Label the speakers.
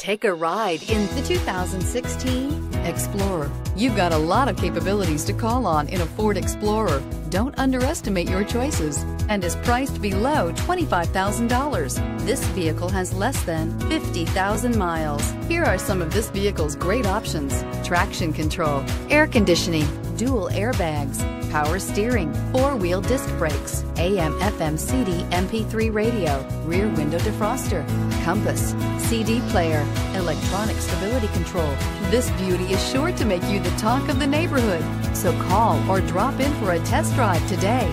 Speaker 1: Take a ride in the 2016 Explorer. You've got a lot of capabilities to call on in a Ford Explorer. Don't underestimate your choices and is priced below $25,000. This vehicle has less than 50,000 miles. Here are some of this vehicle's great options. Traction control, air conditioning, dual airbags, power steering, four-wheel disc brakes, AM FM CD MP3 radio, rear window defroster, compass, CD player, electronic stability control. This beauty is sure to make you the talk of the neighborhood. So call or drop in for a test drive today.